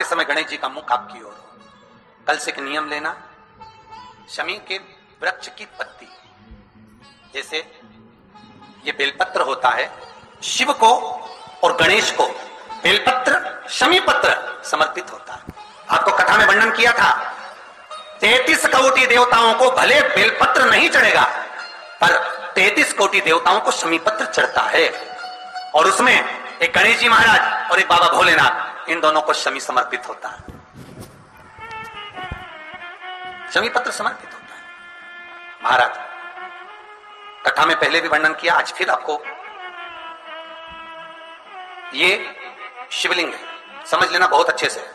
इस समय गणेश जी का मुख आपकी ओर हो। कल से एक नियम लेना, शमी के वृक्ष की पत्ती, जैसे ये बेलपत्र होता है, शिव को और गणेश को बेलपत्र, शमी पत्र समर्पित होता है। आपको कथा में वर्णन किया था, तैतीस कोटि देवताओं को भले बेलपत्र नहीं चढ़ेगा, पर तैतीस कोटि देवताओं को शमी पत्र चढ़ता है। और उसमें एक गणेश जी महाराज और एक बाबा भोलेनाथ इन दोनों को शमी समर्पित होता है। शमी पत्र समर्पित होता है। महाराज, कथा में पहले भी वर्णन किया, आज फिर आपको। ये शिवलिंग है। समझ लेना बहुत अच्छे से।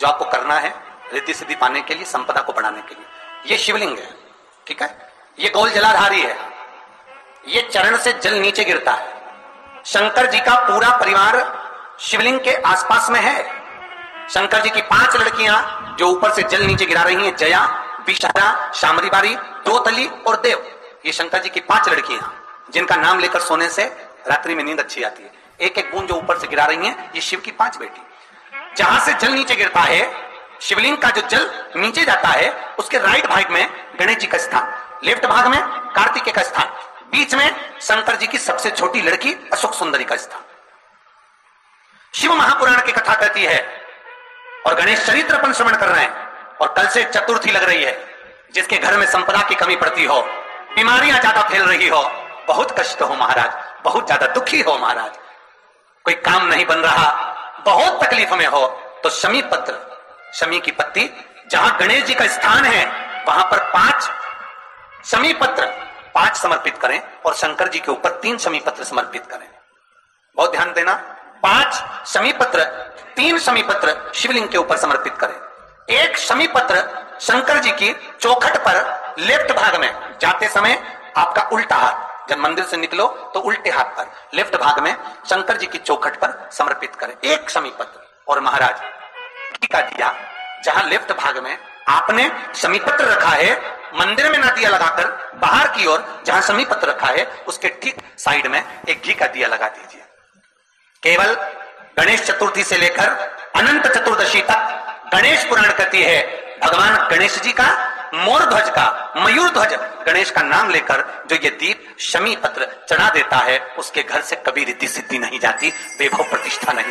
जो आपको करना है, रिद्धि सिद्धि पाने के लिए, संपदा को बढ़ाने के लिए। ये शिवलिंग है, ठीक है? ये गोल जलाधारी है। ये चरण से जल नीचे गिरता है। शंकर जी का पूरा परिवार शिवलिंग के आसपास में है। शंकर जी की पाँच लड़कियाँ जो ऊपर से जल नीचे गिरा रही हैं, जया विशाला शामरी बारी दो तली और देव, ये शंकर जी की पाँच लड़कियाँ जिनका नाम लेकर सोने से रात्रि में नींद अच्छी आती है। एक एक बूंद जो ऊपर से गिरा रही हैं, ये शिव की पाँच बेटी। जहाँ से जल नीचे गिरता है, शिवलिंग का जो जल नीचे जाता है, उसके राइट भाग में गणेश जी का स्थान, लेफ़्ट भाग में कार्तिकेय का स्थान, बीच में शंकर जी की सबसे छोटी लड़की अशोक सुंदरी का स्थान। शिव महापुराण की कथा कहती है और गणेश चरित्र अपन श्रवण कर रहे हैं और कल से चतुर्थी लग रही है, जिसके घर में संपदा की कमी पड़ती हो, बीमारियाँ ज़्यादा फैल रही हो, बहुत कष्ट हो महाराज, बहुत ज़्यादा दुखी हो महाराज। कोई काम नहीं बन रहा, बहुत तकलीफ़ में हो तो शमी पत्र, शमी की पत्ती जहाँ गणेश जी का स्थान है, वहाँ पर पाँच शमी पत्र, पाँच समर्पित करें और शंकर जी के ऊपर तीन शमी पत्र समर्पित करें। बहुत ध्यान देना पाँच समीपत्र, तीन समीपत्र शिवलिंग के ऊपर समर्पित करें। एक समीपत्र शंकर जी की चौखट पर लेफ़्ट भाग में जाते समय आपका उल्टा हाथ, जब मंदिर से निकलो तो उल्टे हाथ पर, लेफ़्ट भाग में शंकर जी की चौखट पर समर्पित करें। एक समीपत्र। और महाराज का दिया, जहाँ लेफ़्ट भाग में आपने समीपत्र रखा है, मंदिर में ना दिया लगाकर, बाहर की ओर जहाँ समीपत्र रखा है, उसके ठीक साइड में एक घी का दिया लगा दीजिए। केवल गणेश चतुर्थी से लेकर अनंत चतुर्दशी तक गणेश पुराण कहती है। भगवान गणेश जी का, मोर ध्वज का, मयूर ध्वज, गणेश का नाम लेकर जो ये दीप शमी पत्र चढ़ा देता है, उसके घर से कभी रिद्धि सिद्धि नहीं जाती, वैभव प्रतिष्ठा नहीं